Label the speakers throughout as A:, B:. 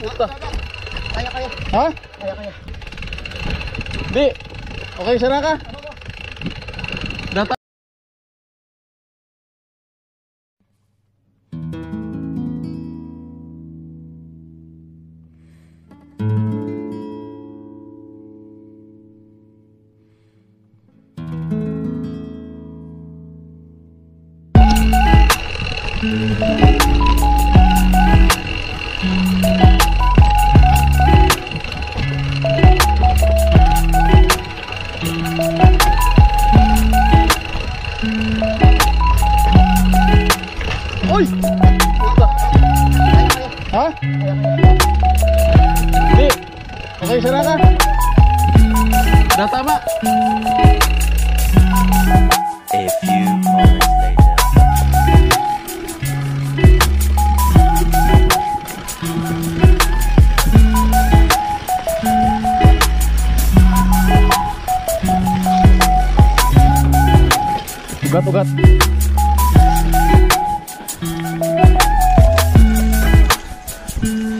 A: Kaya kaya.
B: Ha?
A: Kaya kaya.
B: Di. Okay, sana ka? Data. Puta. Ha? Di. Okay, sana ka? Data ba? Ugat, ugat.
C: A few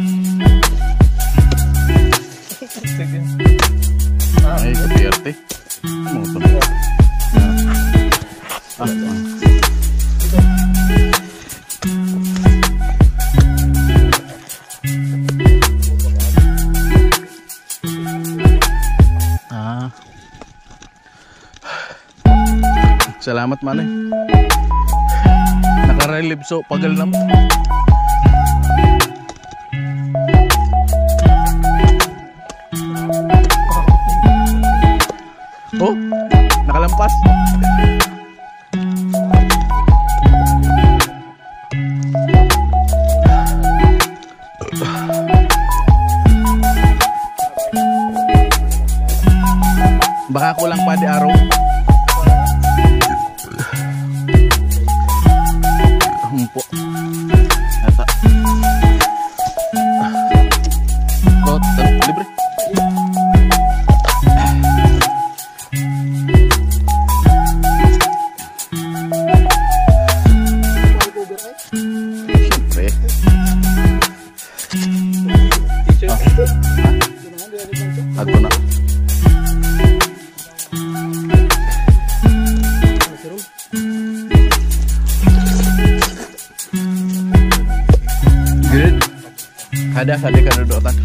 B: Ah. Salamat manay. Naka-relieve so pagal na. Baka kulang pa di araw. Humpo. Ata. Tot, libre. Siyempre. Ah. Ato na. Ada ada kan dudukan.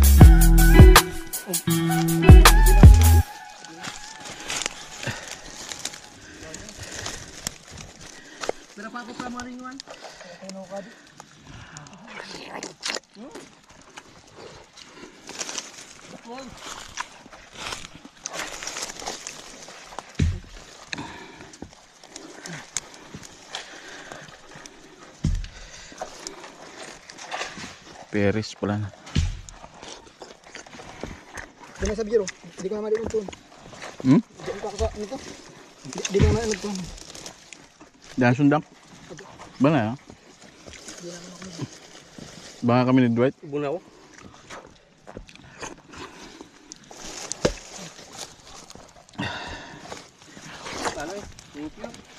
A: Berapa ako sa maringuan?
B: Perez pala na.
A: Dito sa biro. Hindi hmm? ko na maliwan to.
B: Hmm?
A: Diyan ko ako nito. Hindi ko na maliwan to.
B: Diyan sundang. Ba na ya? Baka kami ni Dwight.
A: Buna ako. Ano eh? Thank you.